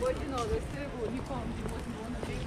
Hoje no, dois segundos, e como de muito bom, não tem